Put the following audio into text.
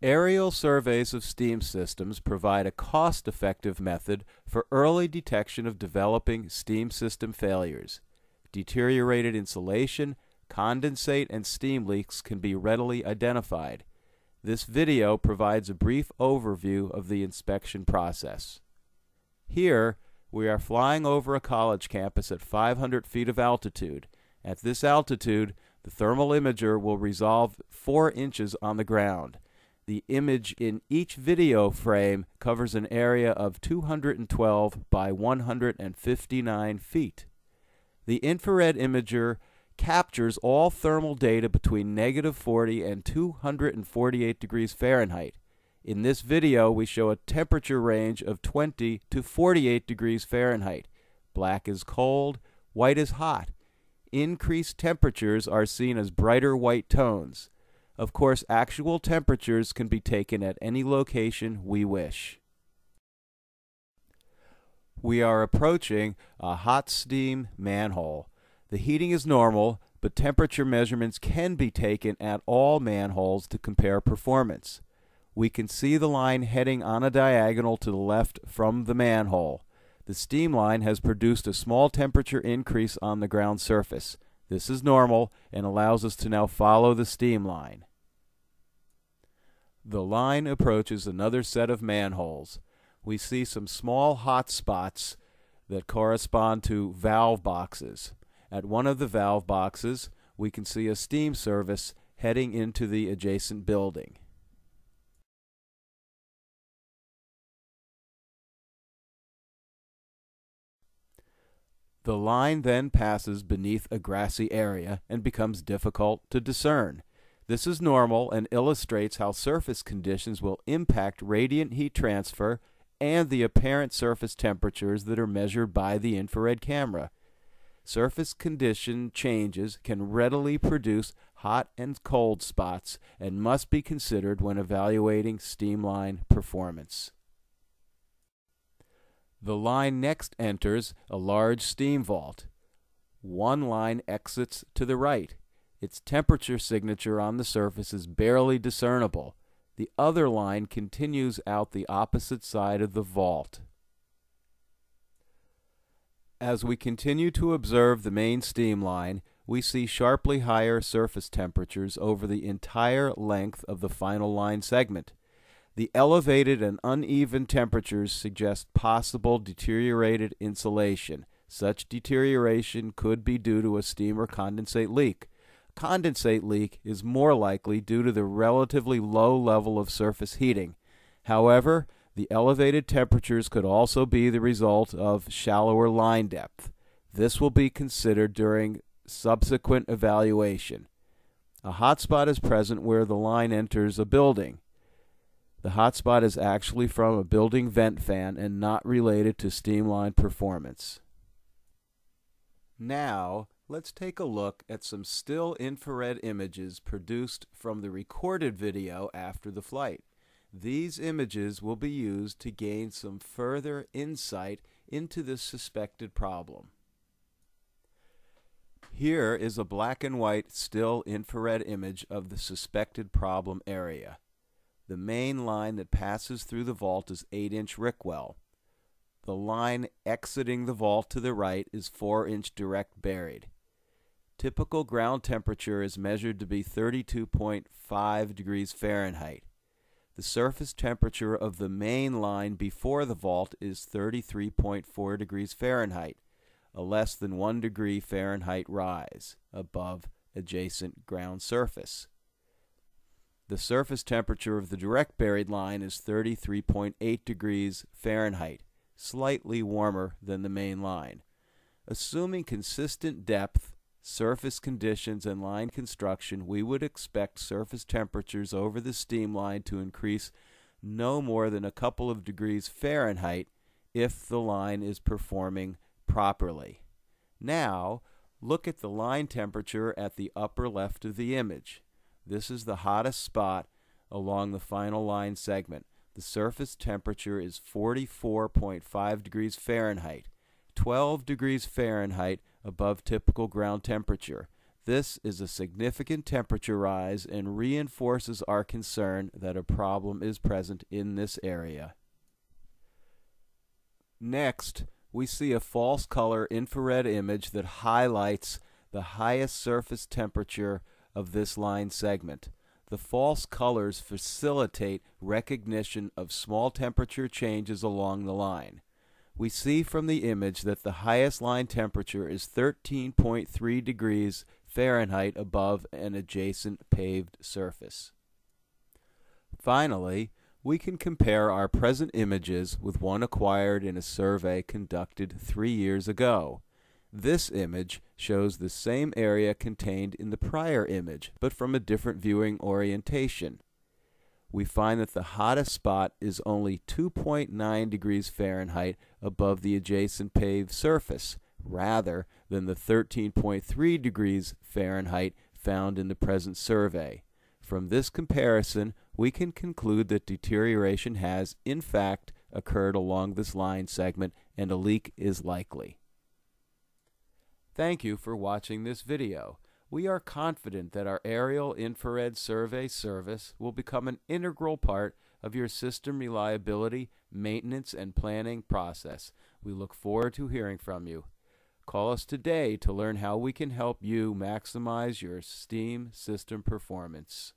Aerial surveys of steam systems provide a cost-effective method for early detection of developing steam system failures. Deteriorated insulation, condensate, and steam leaks can be readily identified. This video provides a brief overview of the inspection process. Here, we are flying over a college campus at 500 feet of altitude. At this altitude, the thermal imager will resolve 4 inches on the ground. The image in each video frame covers an area of 212 by 159 feet. The infrared imager captures all thermal data between negative 40 and 248 degrees Fahrenheit. In this video, we show a temperature range of 20 to 48 degrees Fahrenheit. Black is cold, white is hot. Increased temperatures are seen as brighter white tones. Of course, actual temperatures can be taken at any location we wish. We are approaching a hot steam manhole. The heating is normal, but temperature measurements can be taken at all manholes to compare performance. We can see the line heading on a diagonal to the left from the manhole. The steam line has produced a small temperature increase on the ground surface. This is normal and allows us to now follow the steam line. The line approaches another set of manholes. We see some small hot spots that correspond to valve boxes. At one of the valve boxes, we can see a steam service heading into the adjacent building. The line then passes beneath a grassy area and becomes difficult to discern. This is normal and illustrates how surface conditions will impact radiant heat transfer and the apparent surface temperatures that are measured by the infrared camera. Surface condition changes can readily produce hot and cold spots and must be considered when evaluating steamline performance. The line next enters a large steam vault. One line exits to the right. Its temperature signature on the surface is barely discernible. The other line continues out the opposite side of the vault. As we continue to observe the main steam line, we see sharply higher surface temperatures over the entire length of the final line segment. The elevated and uneven temperatures suggest possible deteriorated insulation. Such deterioration could be due to a steam or condensate leak condensate leak is more likely due to the relatively low level of surface heating. However, the elevated temperatures could also be the result of shallower line depth. This will be considered during subsequent evaluation. A hotspot is present where the line enters a building. The hotspot is actually from a building vent fan and not related to steam line performance. Now, let's take a look at some still infrared images produced from the recorded video after the flight. These images will be used to gain some further insight into this suspected problem. Here is a black and white still infrared image of the suspected problem area. The main line that passes through the vault is 8-inch Ricwil. The line exiting the vault to the right is 4-inch direct buried. Typical ground temperature is measured to be 32.5 degrees Fahrenheit. The surface temperature of the main line before the vault is 33.4 degrees Fahrenheit, a less than 1 degree Fahrenheit rise above adjacent ground surface. The surface temperature of the direct buried line is 33.8 degrees Fahrenheit, slightly warmer than the main line. Assuming consistent depth surface conditions and line construction, we would expect surface temperatures over the steam line to increase no more than a couple of degrees Fahrenheit if the line is performing properly. Now, look at the line temperature at the upper left of the image. This is the hottest spot along the final line segment. The surface temperature is 44.5 degrees Fahrenheit. 12 degrees Fahrenheit above typical ground temperature. This is a significant temperature rise and reinforces our concern that a problem is present in this area. Next, we see a false color infrared image that highlights the highest surface temperature of this line segment. The false colors facilitate recognition of small temperature changes along the line. We see from the image that the highest line temperature is 13.3 degrees Fahrenheit above an adjacent paved surface. Finally, we can compare our present images with one acquired in a survey conducted three years ago. This image shows the same area contained in the prior image, but from a different viewing orientation. We find that the hottest spot is only 2.9 degrees Fahrenheit above the adjacent paved surface, rather than the 13.3 degrees Fahrenheit found in the present survey. From this comparison, we can conclude that deterioration has, in fact, occurred along this line segment and a leak is likely. Thank you for watching this video. We are confident that our aerial infrared survey service will become an integral part of your system reliability, maintenance, and planning process. We look forward to hearing from you. Call us today to learn how we can help you maximize your STEAM system performance.